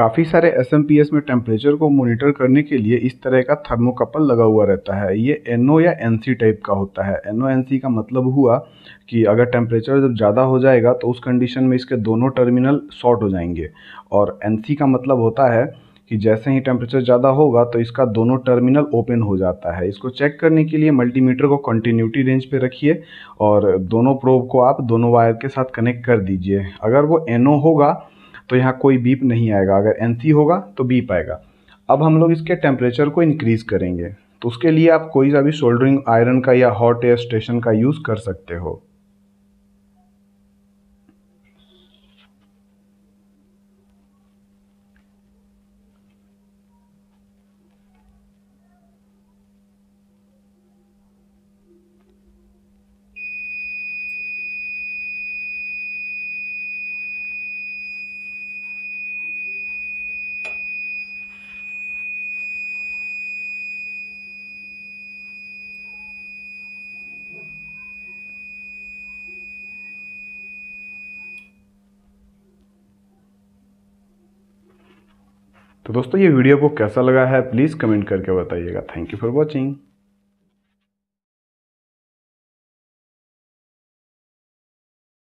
काफ़ी सारे S M P S में टेम्परेचर को मोनिटर करने के लिए इस तरह का थर्मोकपल लगा हुआ रहता है। ये एन ओ या एन सी टाइप का होता है। एन ओ एन सी का मतलब हुआ कि अगर टेम्परेचर जब ज़्यादा हो जाएगा तो उस कंडीशन में इसके दोनों टर्मिनल शॉर्ट हो जाएँगे। और एन सी का मतलब होता है कि जैसे ही टेम्परेचर ज़्यादा होगा तो इसका दोनों टर्मिनल ओपन हो जाता है। इसको चेक करने के लिए मल्टीमीटर को कंटिन्यूटी रेंज पे रखिए और दोनों प्रोब को आप दोनों वायर के साथ कनेक्ट कर दीजिए। अगर वो एनओ होगा तो यहाँ कोई बीप नहीं आएगा। अगर एन होगा तो बीप आएगा। अब हम लोग इसके टेम्परेचर को इनक्रीज़ करेंगे। तो उसके लिए आप कोई सा भी सोल्डरिंग आयरन का या हॉट एयर स्टेशन का यूज़ कर सकते हो। तो दोस्तों, ये वीडियो को कैसा लगा है प्लीज़ कमेंट करके बताइएगा। Thank you for watching